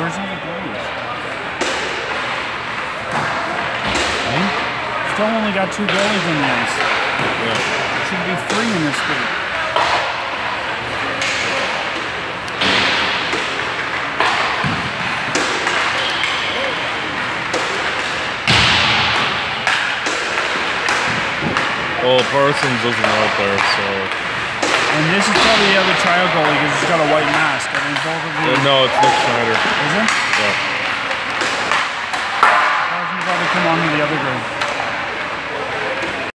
Where's all the goalies? Okay. Still only got two goalies in this. Yeah. Should be three in this group. Well, Parsons isn't out there, so. And this is probably the other trial goalie because he's got a white mask. I mean, both of Uh, no, it's Nick Schneider. Is it? Yeah. Parsons probably come on to the other group.